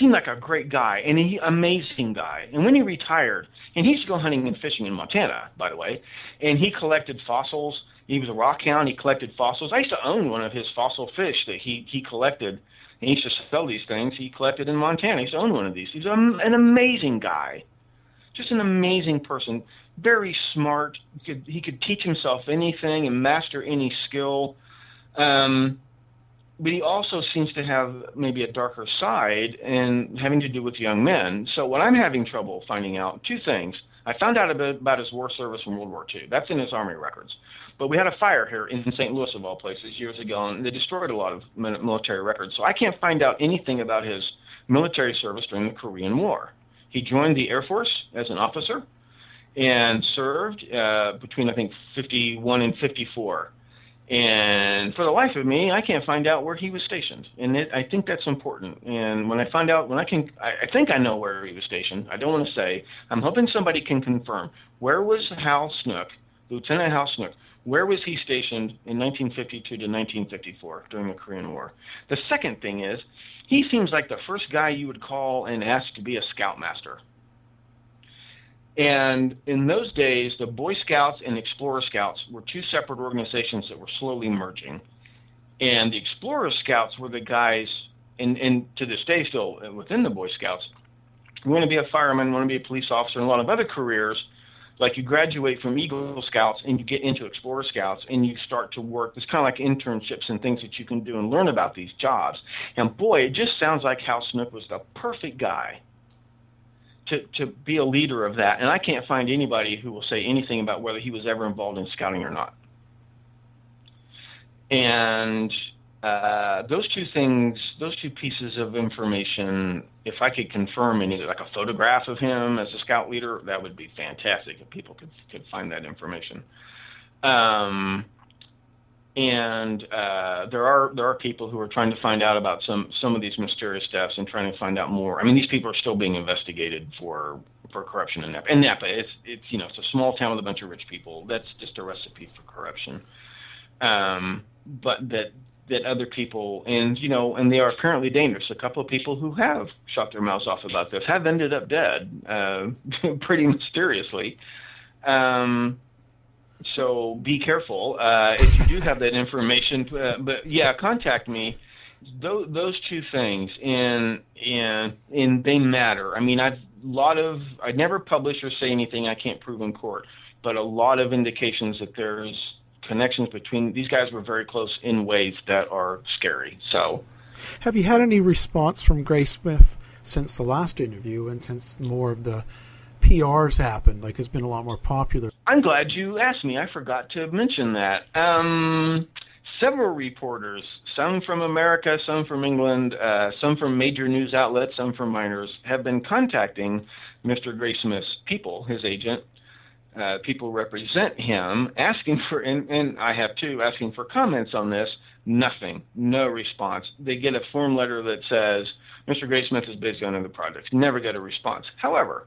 Seemed like a great guy and he amazing guy. And when he retired, and he used to go hunting and fishing in Montana, by the way, and he collected fossils he was a rock hound. He collected fossils. I used to own one of his fossil fish that he he collected. He used to sell these things. He collected in Montana. He used to own one of these. He's an amazing guy, just an amazing person. Very smart. He could, he could teach himself anything and master any skill. Um, but he also seems to have maybe a darker side and having to do with young men. So what I'm having trouble finding out two things. I found out about, his war service in World War II. That's in his army records. But we had a fire here in St. Louis, of all places, years ago, and they destroyed a lot of military records. So I can't find out anything about his military service during the Korean War. He joined the Air Force as an officer and served uh, between, I think, 51 and 54. And for the life of me, I can't find out where he was stationed, and it, I think that's important. And when I find out, when I can, I, I think I know where he was stationed. I don't want to say. I'm hoping somebody can confirm where was Hal Snook, Lieutenant Hal Snook. Where was he stationed in 1952 to 1954 during the Korean War? The second thing is, he seems like the first guy you would call and ask to be a scoutmaster. And in those days, the Boy Scouts and Explorer Scouts were two separate organizations that were slowly merging. And the Explorer Scouts were the guys, and, and to this day still uh, within the Boy Scouts, want to be a fireman, want to be a police officer, and a lot of other careers like you graduate from Eagle Scouts and you get into Explorer Scouts and you start to work. It's kind of like internships and things that you can do and learn about these jobs. And boy, it just sounds like Hal Snook was the perfect guy to, to be a leader of that. And I can't find anybody who will say anything about whether he was ever involved in scouting or not. And uh, those two things, those two pieces of information, if I could confirm any, like a photograph of him as a scout leader, that would be fantastic if people could could find that information. Um, and uh, there are there are people who are trying to find out about some some of these mysterious deaths and trying to find out more. I mean, these people are still being investigated for for corruption in Napa. And Napa, it's it's you know it's a small town with a bunch of rich people. That's just a recipe for corruption. Um, but that that other people and you know and they are apparently dangerous. A couple of people who have shot their mouths off about this have ended up dead, uh, pretty mysteriously. Um, so be careful uh, if you do have that information. Uh, but yeah, contact me. Those, those two things, and and and they matter. I mean, I've a lot of I never publish or say anything I can't prove in court, but a lot of indications that there's connections between these guys were very close in ways that are scary. So, have you had any response from Graysmith since the last interview, and since more of the PRs happened? Like, it's been a lot more popular. I'm glad you asked me. I forgot to mention that. Um, several reporters, some from America, some from England, uh, some from major news outlets, some from minors, have been contacting Mr. Graysmith's people, his agent. Uh, people represent him, asking for, and, and I have too, asking for comments on this. Nothing, no response. They get a form letter that says Mr. Graysmith is busy on other projects. Never get a response. However,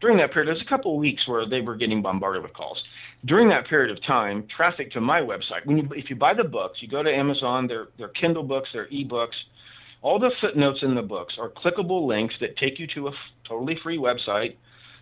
during that period, there's a couple of weeks where they were getting bombarded with calls. During that period of time, traffic to my website, when you, if you buy the books, you go to Amazon, they're, they're Kindle books, they're ebooks. All the footnotes in the books are clickable links that take you to a f- totally free website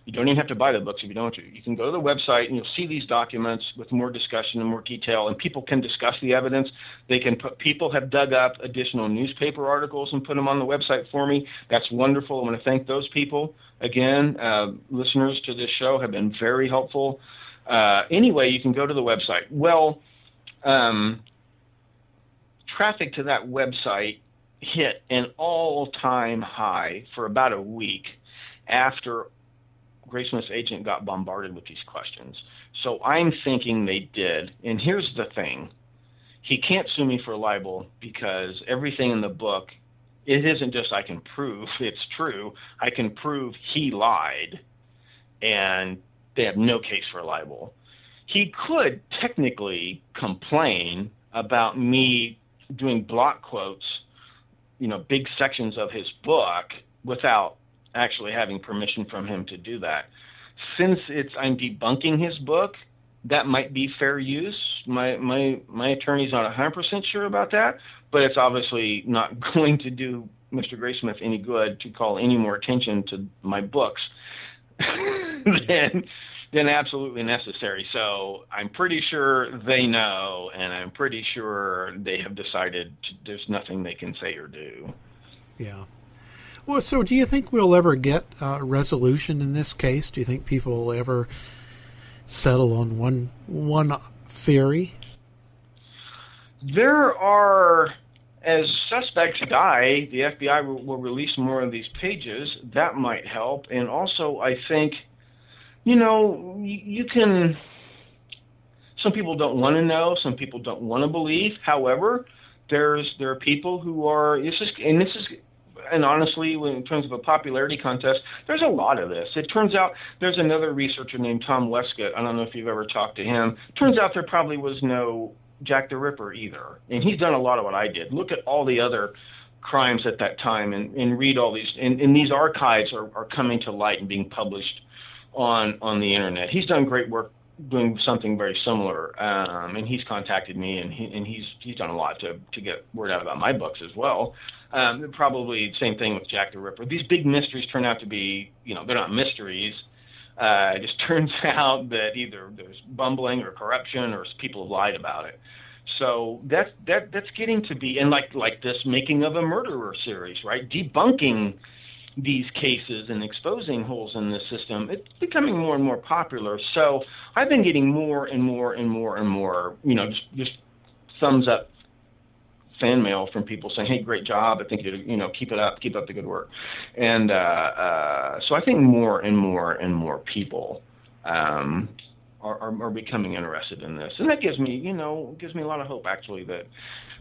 you don't even have to buy the books if you don't want to. You can go to the website and you'll see these documents with more discussion and more detail, and people can discuss the evidence. They can put people have dug up additional newspaper articles and put them on the website for me. That's wonderful. I want to thank those people again. Uh, listeners to this show have been very helpful. Uh, anyway, you can go to the website. Well, um, traffic to that website hit an all-time high for about a week after Graysmith's agent got bombarded with these questions. So I'm thinking they did. And here's the thing he can't sue me for libel because everything in the book, it isn't just I can prove it's true, I can prove he lied. And they have no case for libel. He could technically complain about me doing block quotes, you know, big sections of his book without actually having permission from him to do that. Since it's I'm debunking his book, that might be fair use. My my my attorney's not 100% sure about that, but it's obviously not going to do Mr. Graysmith any good to call any more attention to my books than than absolutely necessary. So I'm pretty sure they know, and I'm pretty sure they have decided to, there's nothing they can say or do. Yeah. Well, so do you think we'll ever get a resolution in this case? Do you think people will ever settle on one one theory? There are, as suspects die, the FBI will, will release more of these pages. That might help, and also I think, you know, you, you can. Some people don't want to know. Some people don't want to believe. However, there's there are people who are this is and this is and honestly, in terms of a popularity contest, there's a lot of this. It turns out there's another researcher named Tom Wescott. I don't know if you've ever talked to him. Turns out there probably was no Jack the Ripper either, and he's done a lot of what I did. Look at all the other crimes at that time and, and read all these and, and these archives are, are coming to light and being published on on the internet. He's done great work doing something very similar, um, and he's contacted me, and he and he's he's done a lot to to get word out about my books as well. Um, probably same thing with Jack the Ripper. These big mysteries turn out to be, you know, they're not mysteries. Uh, it just turns out that either there's bumbling or corruption, or people have lied about it. So that's that that's getting to be, and like like this making of a murderer series, right? Debunking these cases and exposing holes in the system, it's becoming more and more popular. So I've been getting more and more and more and more, you know, just, just thumbs up fan mail from people saying, "Hey, great job! I think you you know keep it up, keep up the good work." And uh, uh, so I think more and more and more people um, are, are, are becoming interested in this, and that gives me, you know, gives me a lot of hope actually that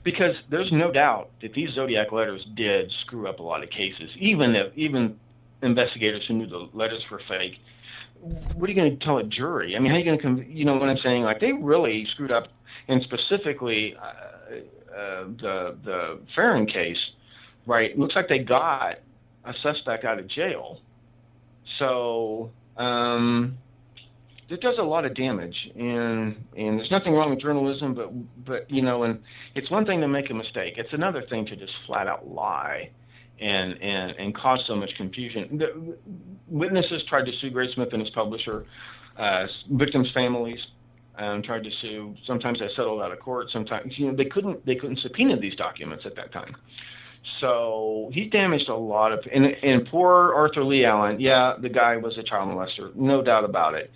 because there's no doubt that these zodiac letters did screw up a lot of cases, even if even investigators who knew the letters were fake. What are you going to tell a jury? I mean, how are you going to, you know, what I'm saying? Like they really screwed up, and specifically uh, uh, the the Ferrin case, right? It Looks like they got a suspect out of jail. So um, it does a lot of damage, and and there's nothing wrong with journalism, but but you know, and it's one thing to make a mistake. It's another thing to just flat out lie, and and and cause so much confusion. The, witnesses tried to sue Graysmith and his publisher. Uh, victims' families um, tried to sue. Sometimes they settled out of court. Sometimes you know they couldn't they couldn't subpoena these documents at that time. So he damaged a lot of and, and poor Arthur Leigh Allen. Yeah, the guy was a child molester, no doubt about it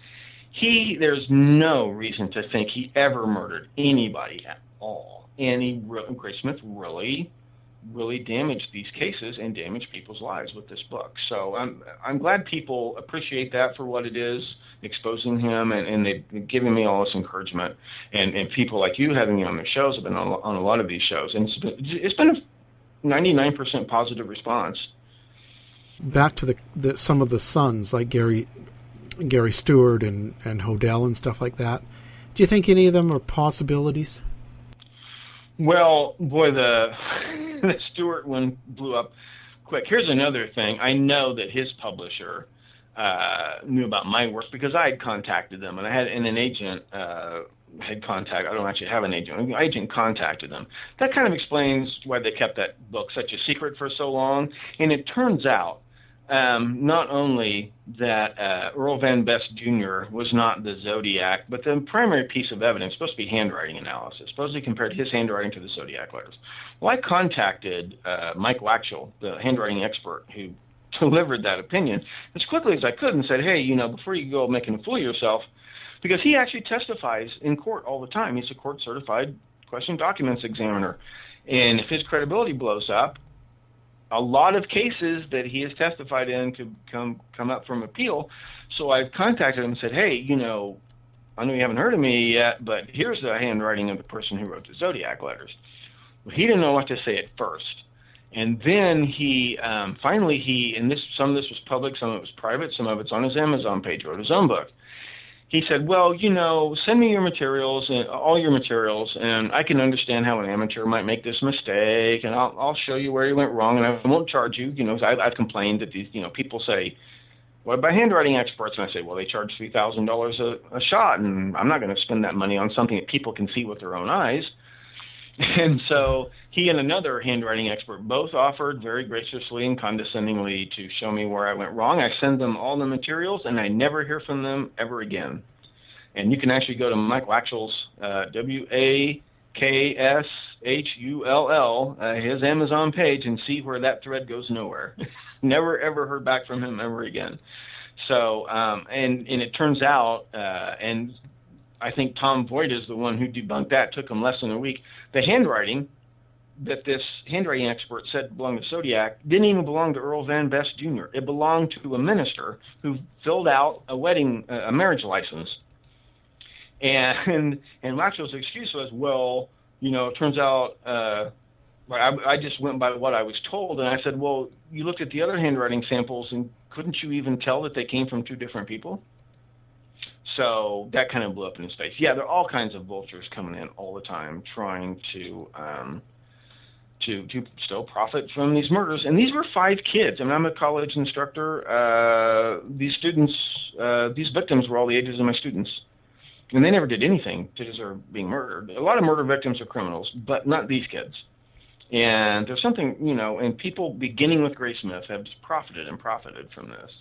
he there's no reason to think he ever murdered anybody at all. And he Graysmith really really damaged these cases and damaged people's lives with this book. So I'm I'm glad people appreciate that for what it is, exposing him, and, and they've given me all this encouragement. And and people like you having me on their shows have been on, on a lot of these shows, and it's been, it's been a 99% positive response. Back to the, the some of the sons like Gary Gary Stewart and, and Hodel and stuff like that. Do you think any of them are possibilities? Well, boy, the the Stewart one blew up quick. Here's another thing. I know that his publisher uh, knew about my work because I had contacted them, and I had and an agent uh, had contact. I don't actually have an agent. An agent contacted them. That kind of explains why they kept that book such a secret for so long. And it turns out um, not only that uh, Earl Van Best Jr. was not the Zodiac, but the primary piece of evidence supposed to be handwriting analysis. Supposedly compared his handwriting to the Zodiac letters. Well, I contacted uh, Mike Wakshull, the handwriting expert who delivered that opinion, as quickly as I could and said, hey, you know, before you go making a fool of yourself, because he actually testifies in court all the time. He's a court certified question documents examiner. And if his credibility blows up, a lot of cases that he has testified in could come come up from appeal. So I've contacted him and said, hey, you know, I know you haven't heard of me yet, but here's the handwriting of the person who wrote the zodiac letters. Well, he didn't know what to say at first, and then he um, finally he and this some of this was public, some of it was private, some of it's on his Amazon page, wrote his own book he said, "Well, you know, send me your materials and all your materials, and I can understand how an amateur might make this mistake, and I'll I'll show you where you went wrong, and I won't charge you. You know, I, I've complained that these, you know, people say." What about handwriting experts? And I say, well, they charge three thousand dollars a shot, and I'm not going to spend that money on something that people can see with their own eyes. And so he and another handwriting expert both offered very graciously and condescendingly to show me where I went wrong. I send them all the materials, and I never hear from them ever again. And you can actually go to Michael Wakshull's uh, W A K S H U L L, uh, his Amazon page, and see where that thread goes nowhere. never ever heard back from him ever again. So, um, and and it turns out, uh, and I think Tom Voigt is the one who debunked that. Took him less than a week. The handwriting that this handwriting expert said belonged to Zodiac didn't even belong to Earl Van Best Jr. It belonged to a minister who filled out a wedding, a marriage license. And and Wakshull's excuse was, well, you know, it turns out uh, I, I just went by what I was told, and I said, well, you looked at the other handwriting samples, and couldn't you even tell that they came from two different people? So that kind of blew up in his face. Yeah, there are all kinds of vultures coming in all the time, trying to. Um, to to still profit from these murders. And these were five kids. I mean, I'm a college instructor. Uh, these students, uh, these victims were all the ages of my students, and they never did anything to deserve being murdered. A lot of murder victims are criminals, but not these kids. And there's something, you know, and people beginning with Graysmith have just profited and profited from this.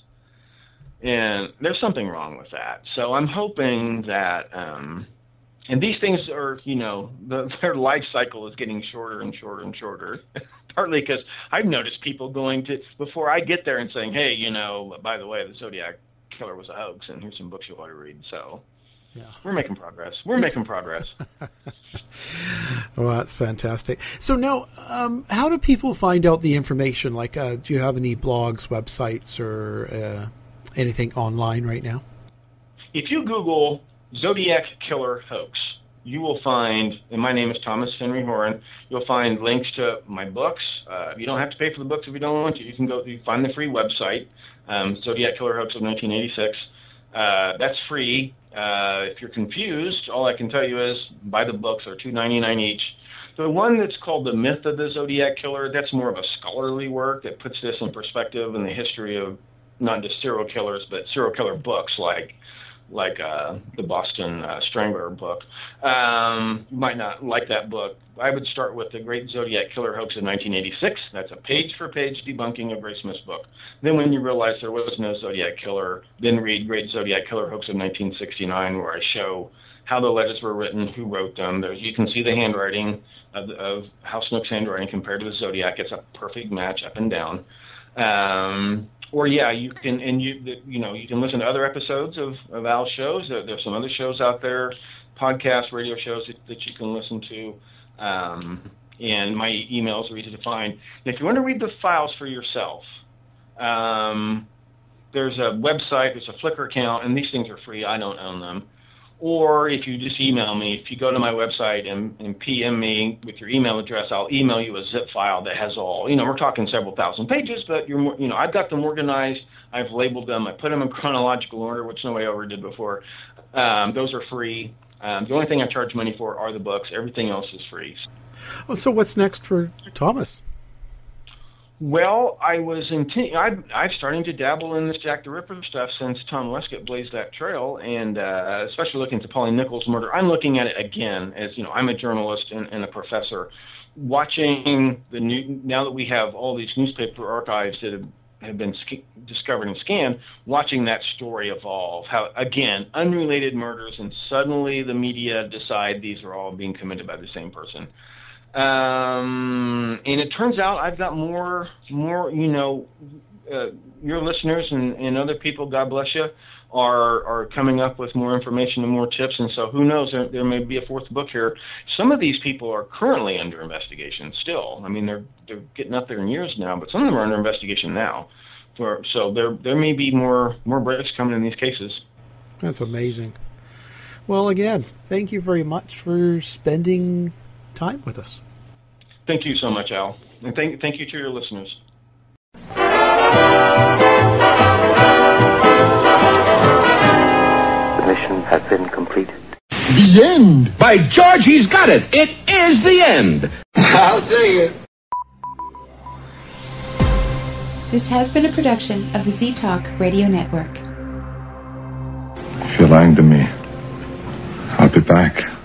And there's something wrong with that. So I'm hoping that. Um, and these things are, you know, the, their life cycle is getting shorter and shorter and shorter. Partly because I've noticed people going to before I get there and saying, "Hey, you know, by the way, the Zodiac killer was a hoax, and here's some books you ought to read." So, yeah, we're making progress. We're making progress. well, that's fantastic. So now, um, how do people find out the information? Like, uh, do you have any blogs, websites, or uh, anything online right now? If you Google Zodiac Killer Hoax. You will find, and my name is Thomas Henry Horan. You'll find links to my books. Uh, you don't have to pay for the books if you don't want to. You can go you find the free website, um, Zodiac Killer Hoax of 1986. Uh, that's free. Uh, if you're confused, all I can tell you is buy the books. They're $2.99 each. The one that's called The Myth of the Zodiac Killer, that's more of a scholarly work that puts this in perspective in the history of not just serial killers, but serial killer books like like uh, the Boston uh, Strangler book. Um, you might not like that book. I would start with the Great Zodiac Killer Hoax of 1986. That's a page-for-page debunking of Ray book. Then, when you realize there was no Zodiac Killer, then read Great Zodiac Killer Hoax of 1969, where I show how the letters were written, who wrote them. There, you can see the handwriting of, of Hal Snook's handwriting compared to the Zodiac. It's a perfect match up and down. Um, or yeah, you can and you you know you can listen to other episodes of of Al's shows. There, there's some other shows out there, podcast, radio shows that, that you can listen to. Um, and my emails are easy to find. And if you want to read the files for yourself, um, there's a website, there's a Flickr account, and these things are free. I don't own them or if you just email me, if you go to my website and, and PM me with your email address, I'll email you a zip file that has all, you know, we're talking several thousand pages, but you're, more, you know, I've got them organized. I've labeled them. I put them in chronological order, which nobody ever did before. Um, those are free. Um, the only thing I charge money for are the books. Everything else is free. Well, so what's next for Thomas? Well, I was intent. I've, I've starting to dabble in this Jack the Ripper stuff since Tom Wescott blazed that trail, and uh, especially looking to Pauline Nichols' murder. I'm looking at it again as you know. I'm a journalist and, and a professor. Watching the new now that we have all these newspaper archives that have have been discovered and scanned, watching that story evolve. How again, unrelated murders, and suddenly the media decide these are all being committed by the same person. Um, and it turns out I've got more, more, you know, uh, your listeners and, and other people, God bless you, are are coming up with more information and more tips. And so who knows, there, there may be a fourth book here. Some of these people are currently under investigation still. I mean, they're they're getting up there in years now, but some of them are under investigation now. For, so there there may be more more breaks coming in these cases. That's amazing. Well, again, thank you very much for spending time with us. Thank you so much, Al. And thank, thank you to your listeners. The mission has been completed. The end! By George, he's got it! It is the end! I'll say it. This has been a production of the Z Talk Radio Network. If you're lying to me, I'll be back.